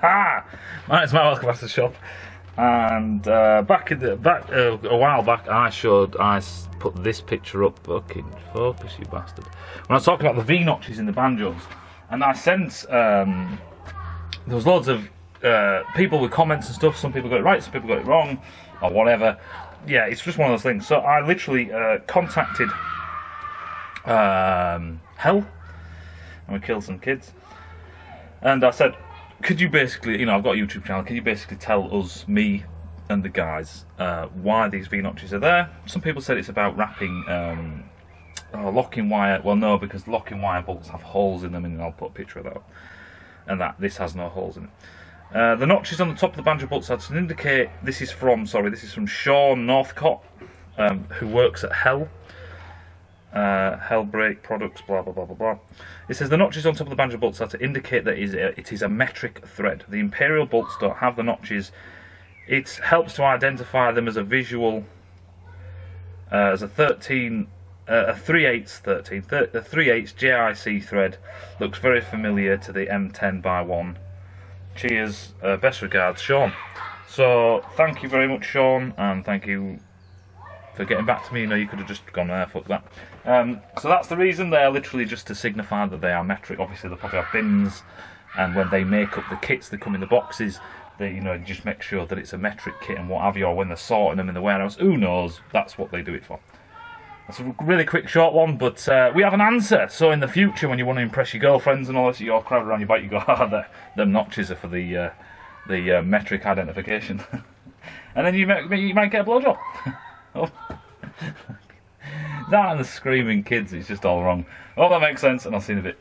my name's Matt. Welcome back to the shop. And uh, back in the back uh, a while back, I showed I put this picture up. Fucking focus, you bastard! When I was talking about the V notches in the banjos, and I sent um, there was loads of uh, people with comments and stuff. Some people got it right, some people got it wrong, or whatever. Yeah, it's just one of those things. So I literally uh, contacted um, HEL, and we killed some kids. And I said, could you basically, you know, I've got a YouTube channel, can you basically tell us, me and the guys, uh, why these V notches are there? Some people said it's about wrapping um, oh, locking wire. Well, no, because locking wire bolts have holes in them, and I'll put a picture of that. up. And that this has no holes in it. Uh, the notches on the top of the banjo bolts are to indicate this is from, sorry, this is from Sean Northcott, um, who works at HEL uh, HEL brake products, blah blah blah blah blah. It says the notches on top of the banjo bolts are to indicate that it is a, it is a metric thread. The imperial bolts don't have the notches. It helps to identify them as a visual, uh, as a 13, uh, a 3 8 13, thir- a 3 8 JIC thread. Looks very familiar to the M10 by 1. Cheers, uh, best regards, Sean. So, thank you very much, Sean, and thank you for getting back to me. You know, you could have just gone there, fuck that. Um, so that's the reason they're literally just to signify that they are metric. Obviously, they'll probably have bins, and when they make up the kits, they come in the boxes. They, you know, just make sure that it's a metric kit and what have you, or when they're sorting them in the warehouse, who knows? That's what they do it for. That's a really quick, short one, but uh, we have an answer. So in the future, when you want to impress your girlfriends and all this, you're crowded around your bike, you go, ah, the, them notches are for the uh, the uh, metric identification, and then you might, you might get a blowjob. that and the screaming kids, it's just all wrong. Oh, that makes sense, and I'll see you in a bit.